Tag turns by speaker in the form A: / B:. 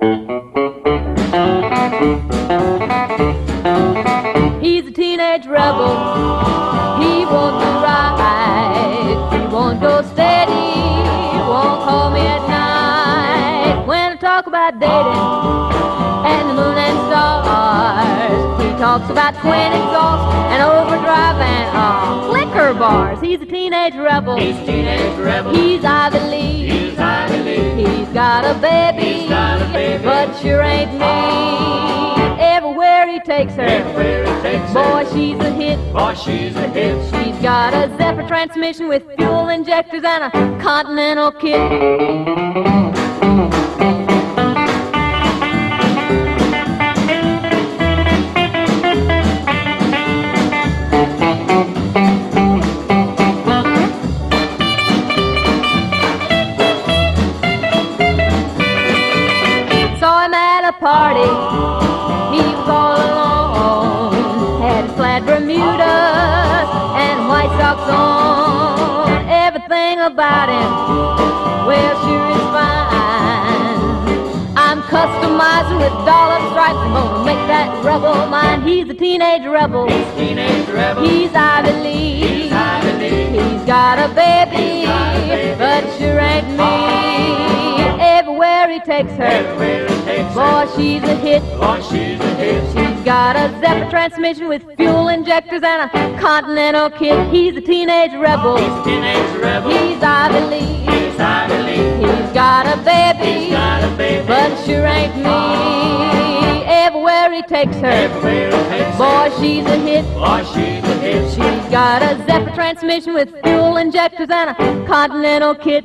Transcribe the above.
A: He's a teenage rebel. He won't do right. He won't go steady. Won't call me at night. When I talk about dating and the moon and stars, he talks about twin exhaust and overdrive and uh, liquor bars. He's a teenage rebel.
B: He's a teenage rebel.
A: He's Ivy League.
B: He's Ivy League.
A: He's got a baby. Sure ain't me. Everywhere he takes her.
B: Everywhere he takes
A: Boy,
B: her.
A: she's a hit.
B: Boy, she's a hit.
A: She's got a Zephyr transmission with fuel injectors and a Continental kit. Party. Was all alone. Had flat Bermudas and white socks on. Everything about him, well, sure is fine. I'm customizing with dollar stripes. I'm gonna make that rebel mine. He's a teenage rebel.
B: He's a teenage rebel.
A: He's Ivy League.
B: He's Ivy League.
A: He's got a baby,
B: got a baby.
A: but sure ain't me. Everywhere he takes her,
B: Everywhere takes
A: boy, she's a hit.
B: Boy, she's a hit.
A: She's got a Zephyr transmission with fuel injectors and a Continental kit. He's a teenage rebel.
B: He's a teenage rebel.
A: He's Ivy League.
B: He's Ivy League.
A: He's got a baby,
B: He's got a baby.
A: but sure ain't me. Ah. Everywhere he takes her,
B: Everywhere he takes her.
A: she's a hit.
B: Boy, she's a hit.
A: She's got a Zephyr transmission with fuel injectors and a Continental kit.